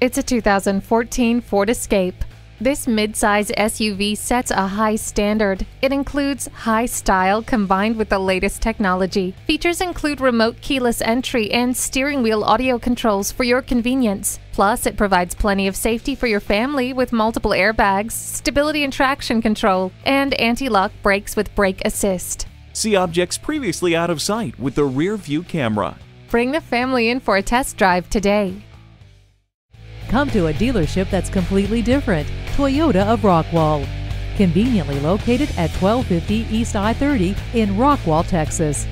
It's a 2014 Ford Escape. This midsize SUV sets a high standard. It includes high style combined with the latest technology. Features include remote keyless entry and steering wheel audio controls for your convenience. Plus, it provides plenty of safety for your family with multiple airbags, stability and traction control, and anti-lock brakes with brake assist. See objects previously out of sight with the rear view camera. Bring the family in for a test drive today. Come to a dealership that's completely different. Toyota of Rockwall. Conveniently located at 1250 East I 30 in Rockwall, Texas.